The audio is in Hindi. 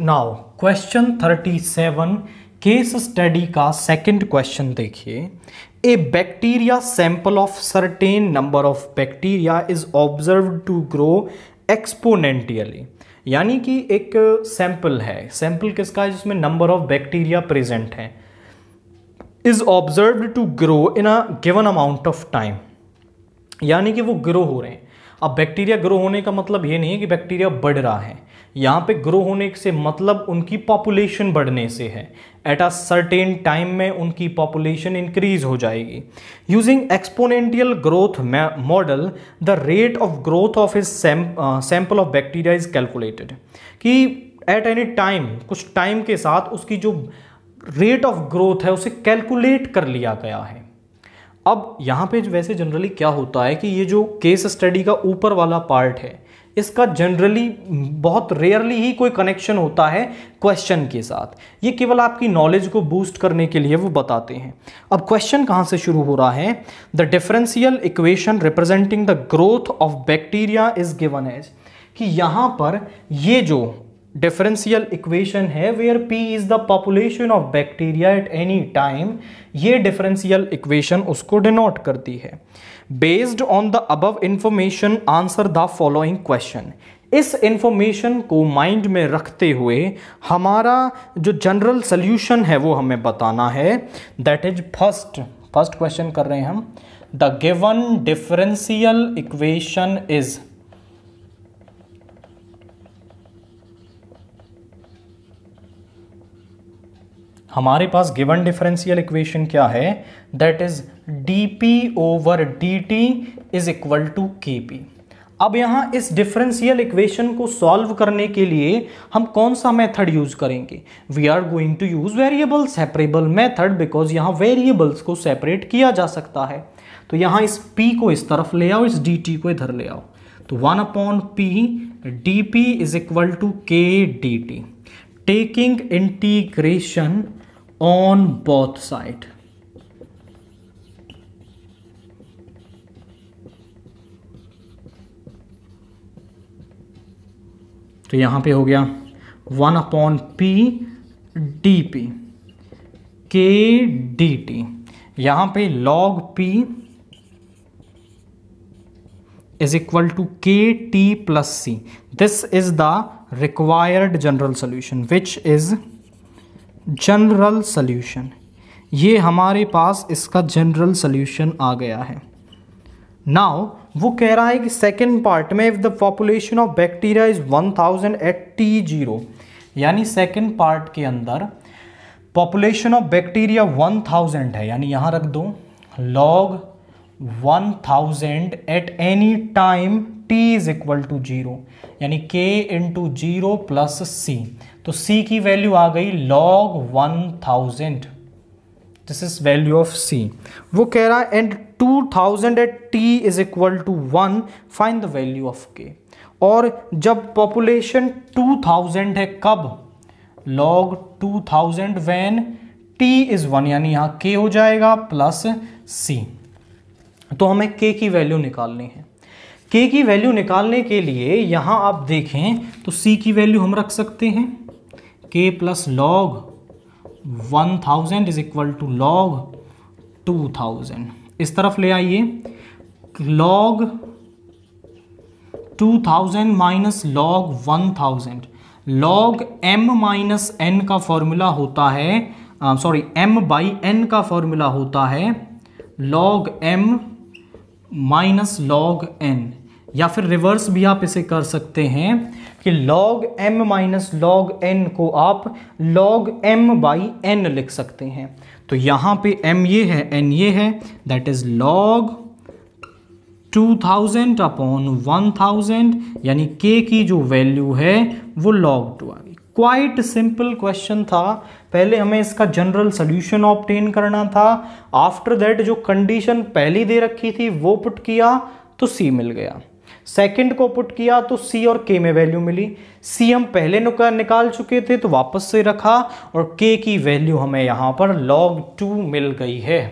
नाउ क्वेश्चन 37 केस स्टडी का सेकंड क्वेश्चन देखिए. A bacteria sample of certain number of bacteria is observe to grow exponentially यानी कि एक सैंपल है. सैंपल किसका है? जिसमें नंबर ऑफ़ बैक्टीरिया प्रेजेंट है. Is observe to grow in a given amount of time यानी कि वो ग्रो हो रहे हैं. अब बैक्टीरिया ग्रो होने का मतलब ये नहीं है कि बैक्टीरिया बढ़ रहा है। यहाँ पे ग्रो होने से मतलब उनकी पॉपुलेशन बढ़ने से है। एट अ सर्टेन टाइम में उनकी पॉपुलेशन इंक्रीज हो जाएगी। Using exponential growth model the rate of growth of is sample of bacteria is calculated कि एट एनी टाइम कुछ टाइम के साथ उसकी जो रेट ऑफ़ ग्रोथ है, उसे कैलकुलेट कर लिया गया है। अब यहाँ पे वैसे जनरली क्या होता है कि ये जो केस स्टडी का ऊपर वाला पार्ट है, इसका जनरली बहुत रेयरली ही कोई कनेक्शन होता है क्वेश्चन के साथ। ये केवल आपकी नॉलेज को बूस्ट करने के लिए वो बताते हैं। अब क्वेश्चन कहाँ से शुरू हो रहा है? The differential equation representing the growth of bacteria is given as कि यहाँ पर ये जो डिफरेंशियल इक्वेशन है where P is the population of bacteria at any time ये डिफरेंशियल इक्वेशन उसको डिनोट करती है। Based on the above information answer the following question इस इंफॉर्मेशन को माइंड में रखते हुए हमारा जो जनरल सोल्यूशन है वो हमें बताना है। That is first first question कर रहे हैं हम। The given differential equation is हमारे पास गिवन डिफरेंशियल इक्वेशन क्या है? That is D P over D T is equal to K P अब यहाँ इस डिफरेंशियल इक्वेशन को सॉल्व करने के लिए हम कौन सा मेथड यूज़ करेंगे? We are going to use variable separable method because यहाँ वेरिएबल्स को सेपरेट किया जा सकता है। तो यहाँ इस p को इस तरफ़ ले आओ, इस dt को इधर ले आओ। तो one upon P D P is equal to K D T taking integration on both side. तो यहाँ पे हो गया one upon P D P K D T यहाँ पे log P is equal to K T plus C this is the required general solution which is general solution ये हमारे पास इसका जनरल सोल्यूशन आ गया है। नाउ वो कह रहा है कि सेकेंड पार्ट में if the population of bacteria is 1000 at T zero यानी सेकेंड पार्ट के अंदर पॉपुलेशन ऑफ़ बैक्टीरिया 1000 है। यानी यहाँ रख दो। Log 1000 at any time T is equal to zero यानी के इंटू ज़ीरो प्लस सी तो c की वैल्यू आ गई log 1000 this is value of c. वो कह रहा है and 2000 at t is equal to one find the value of k. और जब पॉपुलेशन 2000 है, कब? Log 2000 when t is one यानी यहाँ k हो जाएगा प्लस c. तो हमें के की वैल्यू निकालनी है। के की वैल्यू निकालने के लिए यहाँ आप देखें तो सी की वैल्यू हम रख सकते हैं। K plus log one thousand is equal to log two thousand इस तरफ़ ले आइए। Log two thousand minus log one thousand log M minus N का फॉर्मूला होता है सॉरी एम बाई एन का फॉर्मूला होता है। Log M minus log N या फिर रिवर्स भी आप इसे कर सकते हैं कि log M minus log N को आप लॉग एम बाई एन लिख सकते हैं। तो यहाँ पे m ये है, n ये है दैट इज़ log 2000 अपॉन 1000 यानी k की जो वैल्यू है, वो लॉग टू आ गई। क्वाइट सिंपल क्वेश्चन था। पहले हमें इसका जनरल सोल्यूशन ऑप्टेन करना था। आफ्टर दैट जो कंडीशन पहली दे रखी थी, वो पुट किया तो सी मिल गया। सेकंड को पुट किया तो सी और के में वैल्यू मिली। सी हम पहले निकाल चुके थे तो वापस से रखा, और के की वैल्यू हमें यहाँ पर लॉग टू मिल गई है।